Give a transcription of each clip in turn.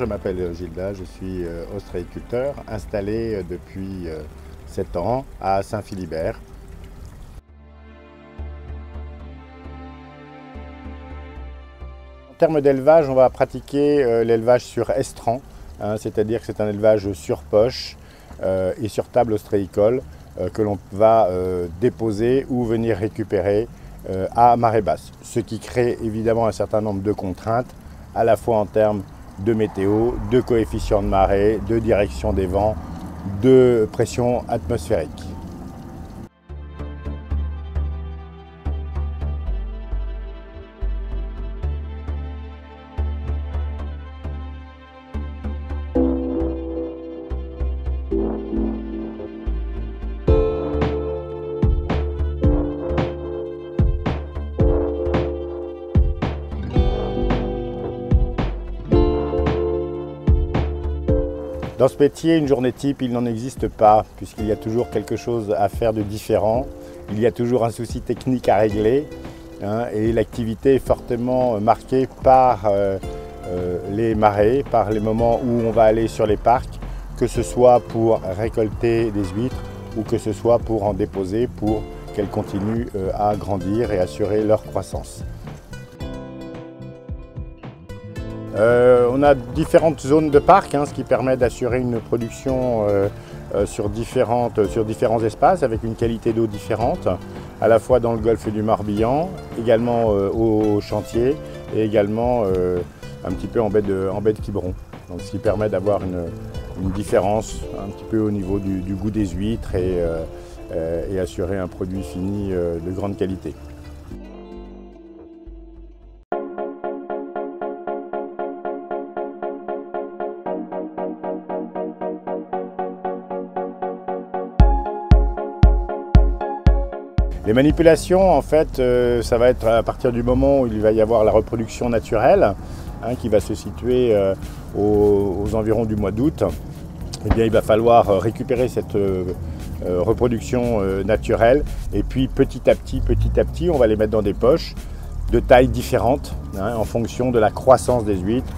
Je m'appelle Gilda, je suis euh, ostréiculteur installé euh, depuis 7 euh, ans à Saint-Philibert. En termes d'élevage, on va pratiquer l'élevage sur estran, hein, c'est-à-dire que c'est un élevage sur poche et sur table ostréicole que l'on va déposer ou venir récupérer à marée basse, ce qui crée évidemment un certain nombre de contraintes, à la fois en termes de météo, de coefficient de marée, de direction des vents, de pression atmosphérique. Dans ce métier, une journée type, il n'en existe pas, puisqu'il y a toujours quelque chose à faire de différent. Il y a toujours un souci technique à régler. Hein, et l'activité est fortement marquée par euh, euh, les marées, par les moments où on va aller sur les parcs, que ce soit pour récolter des huîtres ou que ce soit pour en déposer pour qu'elles continuent euh, à grandir et assurer leur croissance. Euh, on a différentes zones de parc, hein, ce qui permet d'assurer une production euh, euh, sur, différents espaces avec une qualité d'eau différente, à la fois dans le golfe du Morbihan, également au chantier et également un petit peu en baie de, en Quiberon. Ce qui permet d'avoir une, différence un petit peu au niveau du, goût des huîtres et assurer un produit fini de grande qualité. Les manipulations, en fait, euh, ça va être à partir du moment où il va y avoir la reproduction naturelle, hein, qui va se situer euh, aux, environs du mois d'août. Eh il va falloir euh, récupérer cette reproduction naturelle et puis petit à petit, petit à petit, on va les mettre dans des poches de tailles différentes hein, en fonction de la croissance des huîtres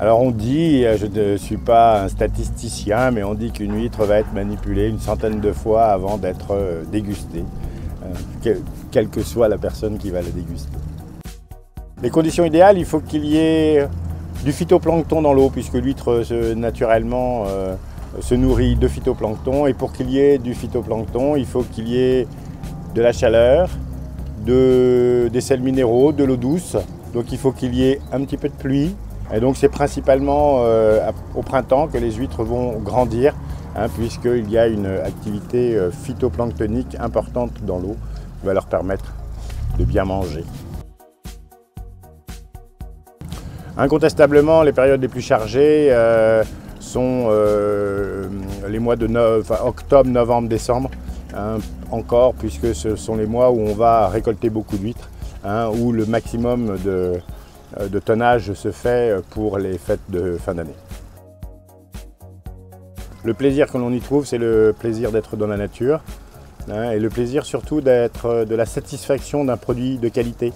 alors on dit, je ne suis pas un statisticien, mais on dit qu'une huître va être manipulée une centaine de fois avant d'être euh, dégustée, euh, quelle que soit la personne qui va la déguster. Les conditions idéales, il faut qu'il y ait du phytoplancton dans l'eau, puisque l'huître naturellement euh, se nourrit de phytoplancton. Et pour qu'il y ait du phytoplancton, il faut qu'il y ait de la chaleur, des sels minéraux, de l'eau douce. Donc il faut qu'il y ait un petit peu de pluie, et donc c'est principalement euh, au printemps que les huîtres vont grandir, hein, puisqu'il y a une activité euh, phytoplanctonique importante dans l'eau qui va leur permettre de bien manger. Incontestablement, les périodes les plus chargées euh, sont les mois de octobre, novembre, décembre, hein, encore, puisque ce sont les mois où on va récolter beaucoup d'huîtres, hein, où le maximum de, de tonnage se fait pour les fêtes de fin d'année. Le plaisir que l'on y trouve, c'est le plaisir d'être dans la nature hein, et le plaisir surtout d'être de la satisfaction d'un produit de qualité.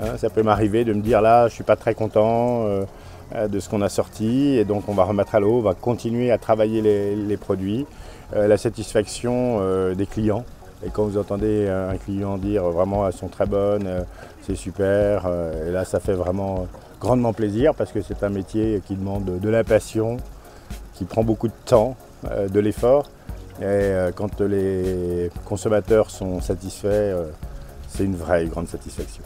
Hein, ça peut m'arriver de me dire là, je ne suis pas très content euh, de ce qu'on a sorti et donc on va remettre à l'eau, on va continuer à travailler les, produits. Euh, la satisfaction des clients et quand vous entendez un client dire vraiment elles sont très bonnes, euh, c'est super, euh, et là ça fait vraiment grandement plaisir parce que c'est un métier qui demande de la passion, qui prend beaucoup de temps, euh, de l'effort. Et quand les consommateurs sont satisfaits, c'est une vraie grande satisfaction.